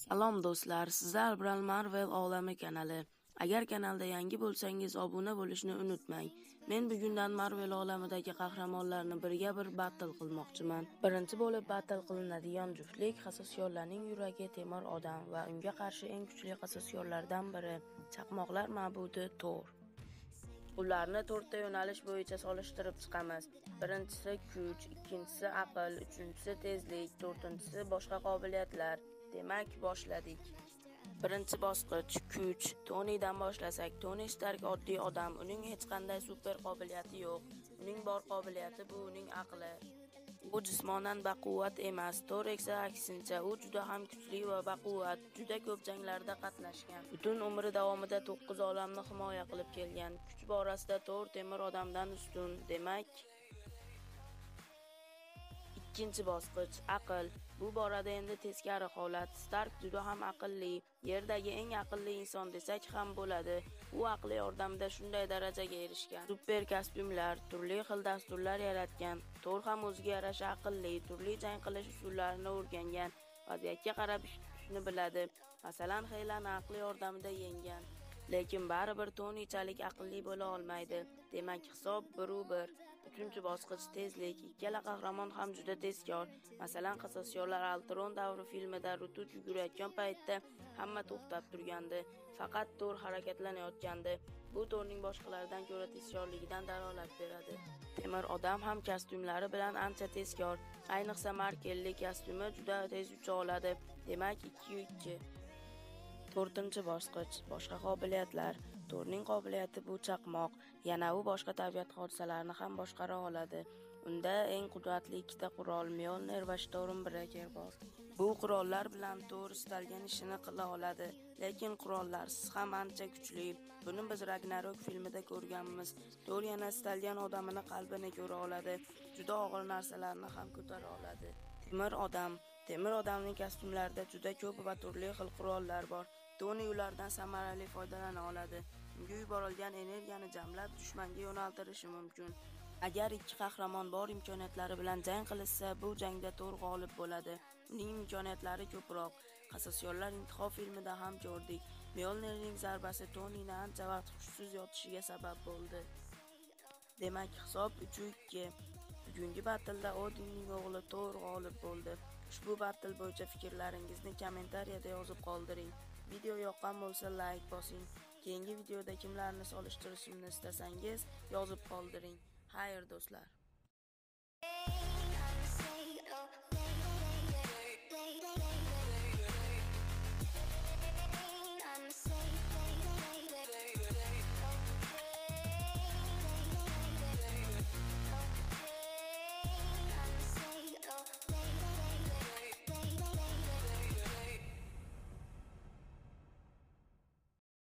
Salom do'stlar, sizlar bilan Marvel olami kanali. Agar kanalda yangi bo'lsangiz obuna bo'lishni unutmang. Men bugundan Marvel olamidagi qahramonlarni birga bir battle qilmoqchiman. Birinchi bo'lib battle qilinadigan juftlik qasosyorlarning yuragi Temur odam va unga qarshi eng kuchli qasosyorlardan biri chaqmoqlar ma'budi Thor. Ularni to'rtta yo'nalish bo'yicha solishtirib chiqamiz. Birinchisi kuch, ikkinchisi aql, uchinchisi tezlik, to'rtinchisi boshqa qobiliyatlar. Demak, boshladik. Birinchi bosqich kuch. Tonidan boshlasak, Toni Stark oddiy odam, uning hech qanday super qobiliyati yo'q. Uning bor qobiliyati bu uning aqli. U jismonan baquvvat emas, Thor esa aksincha, u juda ham kuchli va baquvvat, juda ko'p janglarda qatnashgan. Butun umri davomida 9 olamni himoya qilib kelgan. Kuch borasida Thor temir odamdan ustun. Demak, Ikkinchi bosqich aql. Bu borada endi teskari holat. Stark juda ham aqlli, yerdagi eng aqlli inson desak ham bo'ladi. U aqli yordamida shunday darajaga erishgan. Super kostyumlar, turli xil dasturlar yaratgan. Thor ham o'ziga yarasha aqlli, turli jang qilish usullarini o'rgangan. Vaziyatga qarab ish tutishni biladi. Masalan, Heylani aqli yordamida yenggan. lekin baribir Tonichalik aqlli bo'la olmaydi. Demak, hisob 1-1. Uchinchi bosqich tezlik. Ikkala qahramon ham juda tezkor. Masalan, Qasosyorlar Altron davri filmida Rutut yugurayotgan paytda hamma to'xtab turgandi. Faqat Tor harakatlanayotgandi. Bu Torning boshqalardan ko'ra tezkorligidan dalolat beradi. Temir odam ham kostyumlari bilan ancha tezkor. Ayniqsa Markelli kostyumi juda tez ucha oladi. Demak, 2-2. To'rtinchi bosqich boshqa qobiliyatlar to'rning qobiliyati bu chaqmoq. Yana u boshqa tabiat hodisalarini ham boshqara oladi. Unda eng qudratli ikkita qurol mjolnir va shtormbraker bor. Bu qurollar bilan to'r istalgan ishini qila oladi lekin qurollarsiz ham ancha kuchli. Buni biz ragnarok filmida ko'rganmiz. To'r yana istalgan odamini qalbini ko'ra oladi juda og'ir narsalarni ham ko'tara oladi. Temir odam temir odamning kostyumlarida juda ko'p va turli xil qurollar bor. Toni ulardan samarali foydalana oladi. Unga yuborilgan energiyani jamlab dushmanga yo'naltirishi mumkin. Agar ikki qahramon bor imkoniyatlari bilan jang qilsa, bu jangda to'r g'olib bo'ladi. Uning imkoniyatlari ko'proq. Qasosyorlar intihob filmida ham ko'rdik. Mjolnirning zarbasi Tonini ancha vaqt hushsiz yotishiga sabab bo'ldi. Demak, hisob 3-2. Bugungi battlda Odinning o'g'li Thor g'olib bo'ldi. Ushbu battle bo'yicha fikrlaringizni kommentariyada yozib qoldiring. Video yoqqan bo'lsa like bosing. Keyingi videoda kimlarni solishtirishimni istasangiz yozib qoldiring. Xayr do'stlar.